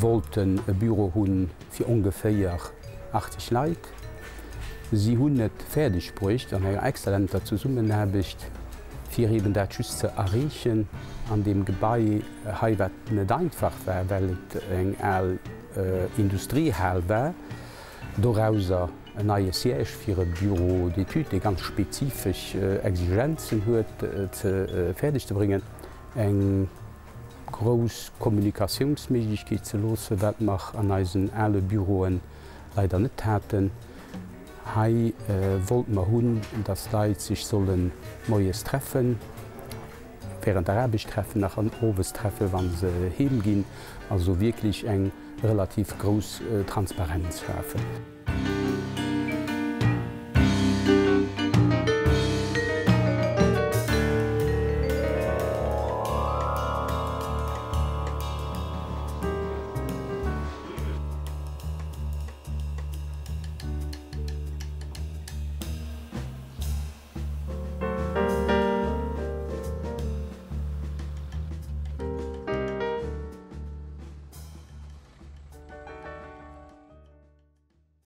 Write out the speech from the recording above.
Wollten ein Büro hunn für ungefähr 80 Leiit. Sie hunn net fertig spricht an eng exzellenter zu summen herbicht, fir eben der Tschü ze errechen an dem Gebei haiwwer net einfach wär, well eng all äh, Industriehel wär, Dorauser en neie Siech fir e Büro de Typ de ganz spezifisch äh, Exigenzen huet äh, äh, fertig zu bringen. Eng Gros Kommunikationsmediichkeet ze losse Weltmach an eisen alle Büroen leider net täten. Hei äh, wollt ma hunn, dat Leiit sich sollen moes treffen, während der Arabisch treffen nach an Owestreffe wann se heben gin, also wirklich eng relativ groß äh, Transparenz schärfen.